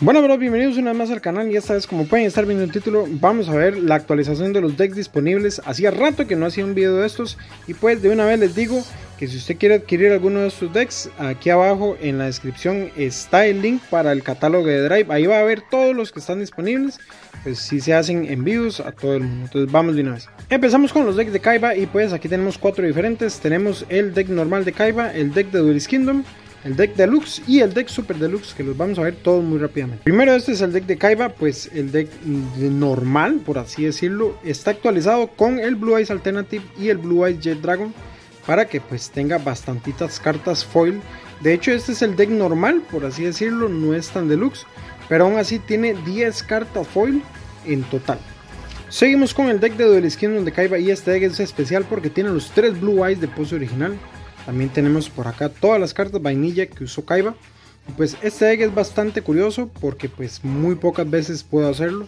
Bueno bro, bienvenidos una vez más al canal. Y esta vez como pueden estar viendo el título vamos a ver la actualización de los decks disponibles. Hacía rato que no hacía un video de estos y pues de una vez les digo que si usted quiere adquirir alguno de estos decks Aquí abajo en la descripción está el link para el catálogo de Drive. Ahí va a ver todos los que están disponibles. Pues si se hacen envíos a todo el mundo. Entonces vamos de una vez. Empezamos con los decks de Kaiba y pues aquí tenemos cuatro diferentes. Tenemos el deck normal de Kaiba, el deck de Duelist Kingdom el deck deluxe y el deck super deluxe, que los vamos a ver todos muy rápidamente. Primero este es el deck de Kaiba, pues el deck normal, por así decirlo, está actualizado con el Blue Eyes Alternative y el Blue Eyes Jet Dragon para que pues tenga bastantitas cartas foil. De hecho este es el deck normal, por así decirlo, no es tan deluxe, pero aún así tiene 10 cartas foil en total. Seguimos con el deck de Duel Skin de Kaiba y este deck es especial porque tiene los 3 Blue Eyes de pose original también tenemos por acá todas las cartas vainilla que usó Kaiba. Y pues este deck es bastante curioso porque pues muy pocas veces puedo hacerlo.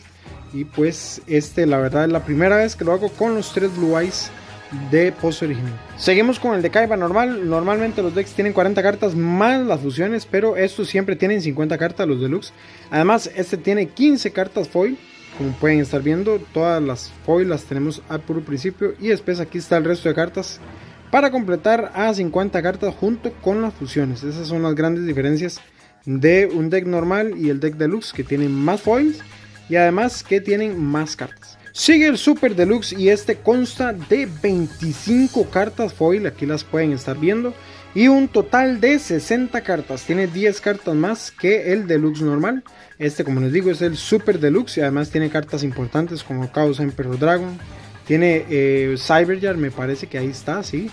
Y pues este la verdad es la primera vez que lo hago con los tres Blue Eyes de post original. Seguimos con el de Kaiba normal. Normalmente los decks tienen 40 cartas más las fusiones, pero estos siempre tienen 50 cartas los deluxe. Además, este tiene 15 cartas foil. Como pueden estar viendo, todas las foil las tenemos al puro principio. Y después aquí está el resto de cartas para completar a 50 cartas junto con las fusiones. Esas son las grandes diferencias de un deck normal y el deck deluxe que tienen más foils y además que tienen más cartas. Sigue el Super Deluxe y este consta de 25 cartas foil, aquí las pueden estar viendo, y un total de 60 cartas. Tiene 10 cartas más que el Deluxe normal. Este, como les digo, es el Super Deluxe y además tiene cartas importantes como Chaos Emperor Dragon. Tiene eh, me parece que ahí está, sí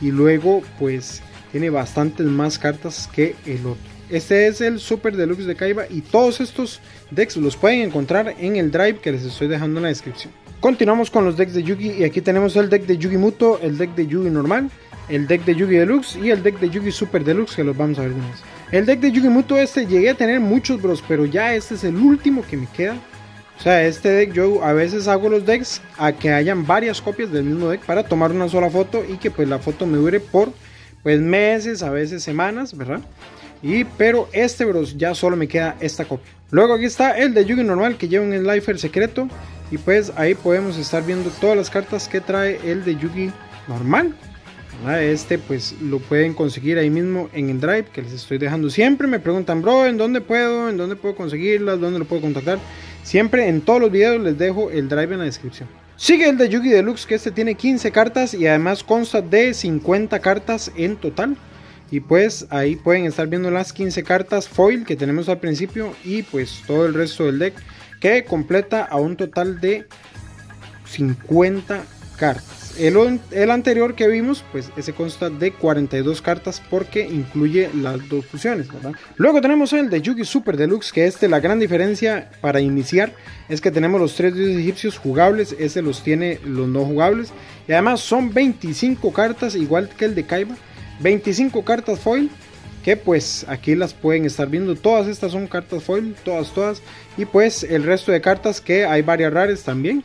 y luego pues tiene bastantes más cartas que el otro. Este es el Super Deluxe de Kaiba y todos estos decks los pueden encontrar en el drive que les estoy dejando en la descripción. Continuamos con los decks de Yugi y aquí tenemos el deck de Yugi Muto, el deck de Yugi normal, el deck de Yugi Deluxe y el deck de Yugi Super Deluxe que los vamos a ver una vez. El deck de Yugi Muto este llegué a tener muchos bros, pero ya este es el último que me queda o sea, este deck yo a veces hago los decks a que hayan varias copias del mismo deck para tomar una sola foto y que pues la foto me dure por pues meses, a veces semanas, ¿verdad? Y pero este bros ya solo me queda esta copia. Luego aquí está el de Yugi normal que lleva un Lifer secreto y pues ahí podemos estar viendo todas las cartas que trae el de Yugi normal. Este pues lo pueden conseguir ahí mismo en el drive que les estoy dejando. Siempre me preguntan, bro, ¿en dónde puedo? ¿En dónde puedo conseguirlas? ¿Dónde lo puedo contactar? Siempre en todos los videos les dejo el drive en la descripción. Sigue el de Yugi Deluxe que este tiene 15 cartas y además consta de 50 cartas en total. Y pues ahí pueden estar viendo las 15 cartas foil que tenemos al principio y pues todo el resto del deck que completa a un total de 50 cartas. El, anterior que vimos, pues ese consta de 42 cartas porque incluye las dos fusiones, Luego tenemos el de Yugi Super Deluxe, que este la gran diferencia para iniciar es que tenemos los tres dioses egipcios jugables, ese los tiene los no jugables. Y además son 25 cartas, igual que el de Kaiba. 25 cartas foil, que pues aquí las pueden estar viendo. Todas estas son cartas foil, todas, todas. Y pues el resto de cartas que hay varias raras también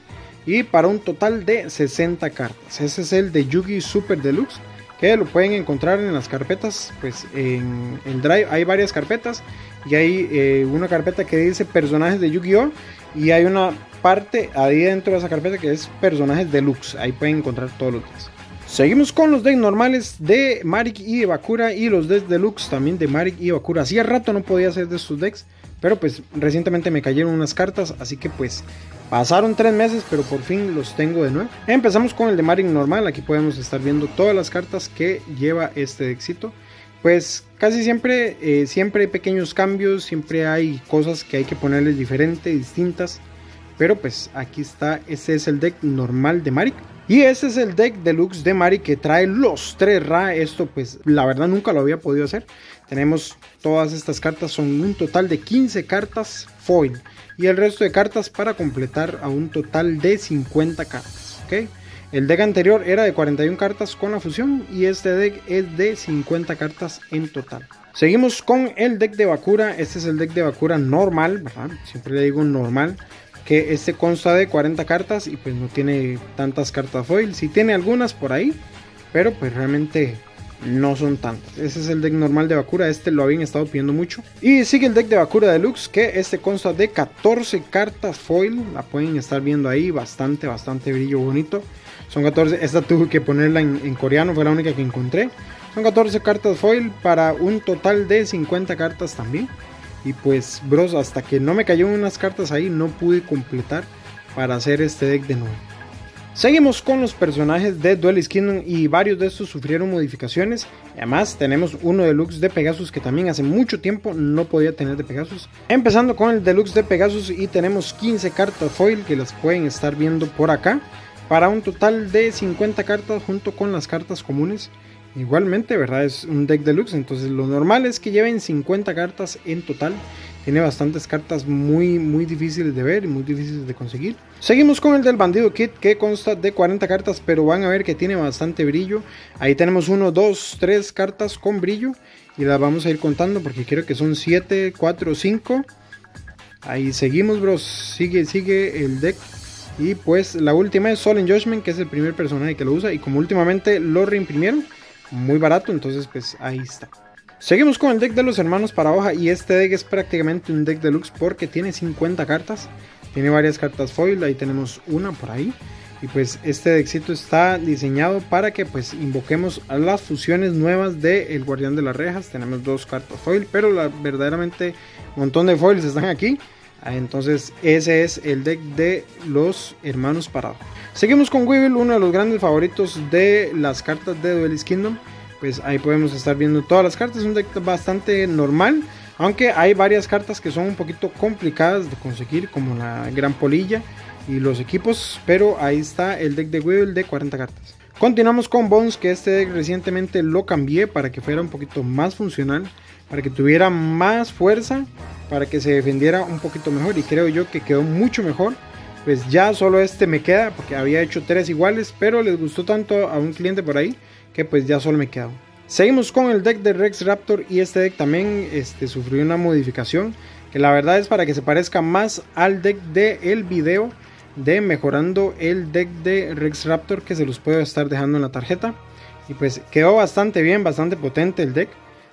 y para un total de 60 cartas. Ese es el de Yugi Super Deluxe que lo pueden encontrar en las carpetas, pues en Drive hay varias carpetas y hay eh, una carpeta que dice personajes de Yu-Gi-Oh y hay una parte ahí dentro de esa carpeta que es personajes deluxe, ahí pueden encontrar todos los decks. Seguimos con los decks normales de Marik y Bakura y los decks deluxe también de Marik y Bakura. Hacía rato no podía hacer de estos decks, pero pues recientemente me cayeron unas cartas, así que pues Pasaron tres meses, pero por fin los tengo de nuevo. Empezamos con el de Marin normal. Aquí podemos estar viendo todas las cartas que lleva este éxito. Pues casi siempre, eh, siempre hay pequeños cambios, siempre hay cosas que hay que ponerles diferentes, distintas. Pero pues aquí está, este es el deck normal de Marik. Y este es el deck deluxe de Marik que trae los tres Ra. Esto pues la verdad nunca lo había podido hacer. Tenemos todas estas cartas, son un total de 15 cartas foil y el resto de cartas para completar a un total de 50 cartas. El deck anterior era de 41 cartas con la fusión y este deck es de 50 cartas en total. Seguimos con el deck de Bakura. Este es el deck de Bakura normal, Siempre le digo normal. Que este consta de 40 cartas y pues no tiene tantas cartas foil. Si tiene algunas por ahí, pero pues realmente no son tantas. Ese es el deck normal de Bakura, este lo habían estado pidiendo mucho. Y sigue el deck de Bakura Deluxe, que este consta de 14 cartas foil, la pueden estar viendo ahí, bastante, bastante brillo bonito. Son 14, esta tuve que ponerla en, coreano, fue la única que encontré. Son 14 cartas foil para un total de 50 cartas también. Y pues, bros, hasta que no me cayó unas cartas ahí, no pude completar para hacer este deck de nuevo. Seguimos con los personajes de Duelist Kingdom y varios de estos sufrieron modificaciones. Además tenemos uno deluxe de Pegasus que también hace mucho tiempo no podía tener de Pegasus. Empezando con el deluxe de Pegasus y tenemos 15 cartas foil que las pueden estar viendo por acá. Para un total de 50 cartas junto con las cartas comunes. Igualmente, ¿verdad? Es un deck deluxe, entonces lo normal es que lleven 50 cartas en total. Tiene bastantes cartas muy, muy difíciles de ver y muy difíciles de conseguir. Seguimos con el del bandido kit que consta de 40 cartas, pero van a ver que tiene bastante brillo. Ahí tenemos 1, 2, 3 cartas con brillo y las vamos a ir contando porque quiero que son 7, 4, 5. Ahí seguimos, bros. Sigue, sigue el deck. Y pues la última es Solen Judgment, que es el primer personaje que lo usa. Y como últimamente lo reimprimieron, muy barato, entonces pues ahí está. Seguimos con el deck de los hermanos para hoja y este deck es prácticamente un deck deluxe porque tiene 50 cartas, tiene varias cartas foil, ahí tenemos una por ahí. Y pues este deckcito está diseñado para que pues invoquemos las fusiones nuevas de El Guardián de las Rejas. Tenemos dos cartas foil, pero la, verdaderamente un montón de foils están aquí. Ah, entonces ese es el deck de los hermanos parados. Seguimos con Weevil, uno de los grandes favoritos de las cartas de Duelist Kingdom. Pues ahí podemos estar viendo todas las cartas. Un deck bastante normal. Aunque hay varias cartas que son un poquito complicadas de conseguir. Como la Gran Polilla y los equipos. Pero ahí está el deck de Weevil de 40 cartas. Continuamos con Bones, que este deck recientemente lo cambié para que fuera un poquito más funcional, para que tuviera más fuerza, para que se defendiera un poquito mejor y creo yo que quedó mucho mejor. Pues ya solo este me queda porque había hecho tres iguales, pero les gustó tanto a un cliente por ahí que pues ya solo me queda. Seguimos con el deck de Rex Raptor y este deck también este, sufrió una modificación que la verdad es para que se parezca más al deck del el video de mejorando el deck de Rex Raptor que se los puedo estar dejando en la tarjeta. Y pues quedó bastante bien, bastante potente el deck,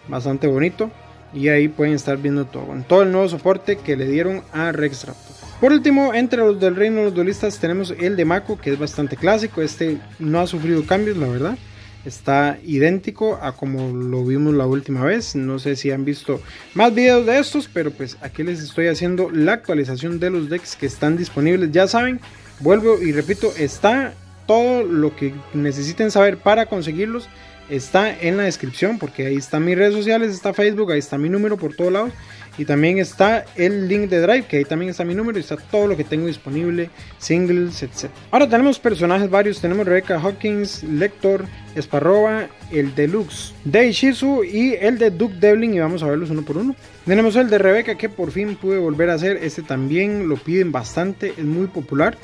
bastante bonito. Y ahí pueden estar viendo todo, todo el nuevo soporte que le dieron a Rex Raptor. Por último, entre los del reino de los duelistas tenemos el de Mako, que es bastante clásico. Este no ha sufrido cambios, la verdad. Está idéntico a como lo vimos la última vez. No sé si han visto más videos de estos, pero pues aquí les estoy haciendo la actualización de los decks que están disponibles. Ya saben, vuelvo y repito, está todo lo que necesiten saber para conseguirlos. Está en la descripción porque ahí están mis redes sociales, está Facebook, ahí está mi número por todos lados. Y también está el link de Drive, que ahí también está mi número y está todo lo que tengo disponible, singles, etc. Ahora tenemos personajes varios, tenemos Rebecca Hawkins, Lector, Sparrowa, el Deluxe de Ishizu y el de Duke Devlin y vamos a verlos uno por uno. Tenemos el de Rebecca que por fin pude volver a hacer, este también lo piden bastante, es muy popular.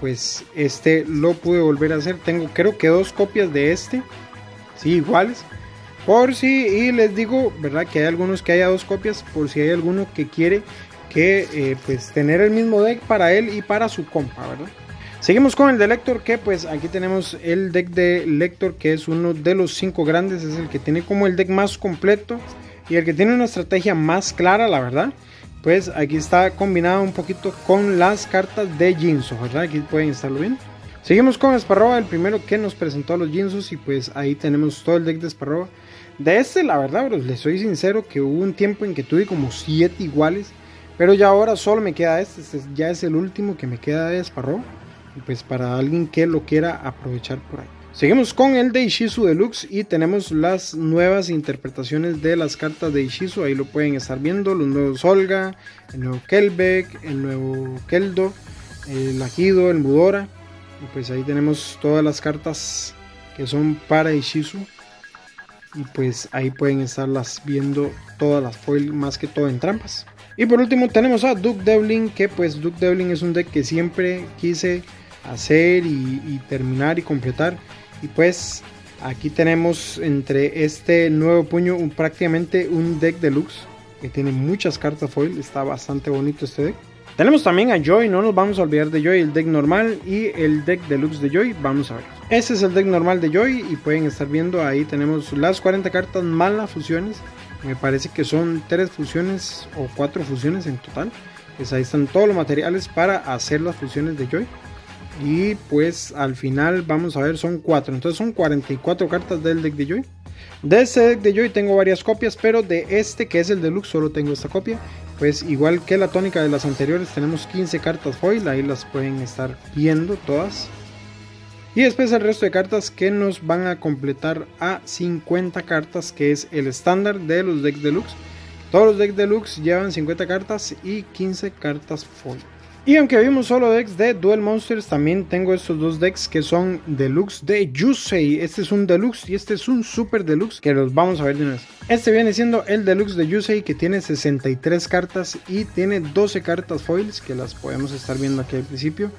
Pues este lo pude volver a hacer, tengo creo que dos copias de este, sí, iguales. Por si, y les digo, ¿verdad? Que hay algunos que haya dos copias, por si hay alguno que quiere que eh, pues tener el mismo deck para él y para su compa, ¿verdad? Seguimos con el de Lector, que pues aquí tenemos el deck de Lector, que es uno de los cinco grandes, es el que tiene como el deck más completo y el que tiene una estrategia más clara, la verdad. Pues aquí está combinado un poquito con las cartas de Jinzo, ¿verdad? Aquí pueden estarlo bien. Seguimos con Sparrow, el primero que nos presentó a los Jinzos y pues ahí tenemos todo el deck de Sparrow. De este, la verdad, bro, les soy sincero que hubo un tiempo en que tuve como 7 iguales. Pero ya ahora solo me queda este. este ya es el último que me queda de Sparrow. Pues para alguien que lo quiera aprovechar por ahí. Seguimos con el de Ishizu Deluxe y tenemos las nuevas interpretaciones de las cartas de Ishizu. Ahí lo pueden estar viendo. Los nuevos Olga, el nuevo Kelbeck, el nuevo Keldo, el Ajido, el Mudora. Y pues ahí tenemos todas las cartas que son para Ishizu y pues ahí pueden estarlas viendo todas las foil más que todo en trampas. Y por último tenemos a Duke Devlin, que pues Duke Devlin es un deck que siempre quise hacer y, terminar y completar. Y pues aquí tenemos entre este nuevo puño prácticamente un deck deluxe que tiene muchas cartas foil, está bastante bonito este deck. Tenemos también a Joy, no nos vamos a olvidar de Joy, el deck normal y el deck deluxe de Joy, vamos a ver. Este es el deck normal de Joy y pueden estar viendo ahí tenemos las 40 cartas más las fusiones. Me parece que son 3 fusiones o 4 fusiones en total. Pues ahí están todos los materiales para hacer las fusiones de Joy. Y pues al final vamos a ver son 4. Entonces son 44 cartas del deck de Joy. De este deck de Joy tengo varias copias, pero de este que es el deluxe solo tengo esta copia. Pues igual que la tónica de las anteriores tenemos 15 cartas foil, ahí las pueden estar viendo todas. Y después el resto de cartas que nos van a completar a 50 cartas, que es el estándar de los decks deluxe. Todos los decks deluxe llevan 50 cartas y 15 cartas foil. Y aunque vimos solo decks de Duel Monsters, también tengo estos dos decks que son deluxe de Yusei. Este es un deluxe y este es un super deluxe que los vamos a ver de una vez. Este viene siendo el deluxe de Yusei que tiene 63 cartas y tiene 12 cartas foils que las podemos estar viendo aquí al principio.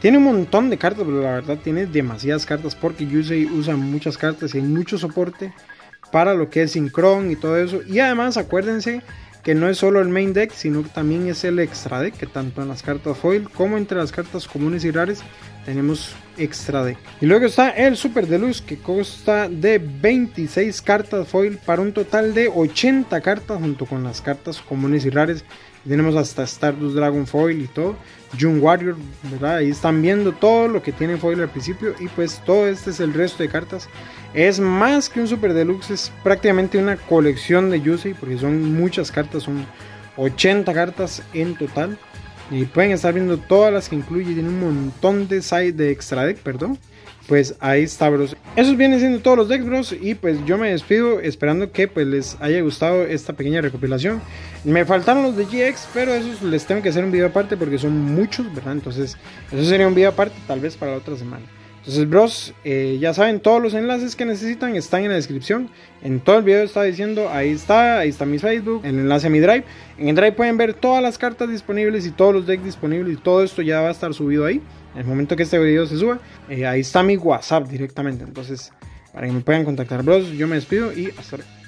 Tiene un montón de cartas, pero la verdad tiene demasiadas cartas porque Yusei usa muchas cartas y mucho soporte para lo que es Synchron y todo eso. Y además acuérdense que no es solo el main deck, sino que también es el extra deck, que tanto en las cartas foil como entre las cartas comunes y raras tenemos extra deck. Y luego está el Super Deluxe que consta de 26 cartas foil para un total de 80 cartas junto con las cartas comunes y raras tenemos hasta Stardust Dragon Foil y todo. June Warrior, ¿verdad? Ahí están viendo todo lo que tiene Foil al principio. Y pues todo este es el resto de cartas. Es más que un Super Deluxe, es prácticamente una colección de Yusei. Porque son muchas cartas, son 80 cartas en total. Y pueden estar viendo todas las que incluye. Tiene un montón de side de extra deck, perdón pues ahí está, bros. Esos vienen siendo todos los decks, bros. Y pues yo me despido esperando que pues les haya gustado esta pequeña recopilación. Me faltaron los de GX, pero esos les tengo que hacer un video aparte porque son muchos, ¿verdad? Entonces, eso sería un video aparte tal vez para la otra semana. Entonces, bros, eh, ya saben, todos los enlaces que necesitan están en la descripción. En todo el video está diciendo, ahí está, ahí está mi Facebook, el enlace a mi Drive. En el Drive pueden ver todas las cartas disponibles y todos los decks disponibles y todo esto ya va a estar subido ahí. En el momento que este video se suba, eh, ahí está mi WhatsApp directamente. Entonces, para que me puedan contactar, bros, yo me despido y hasta luego.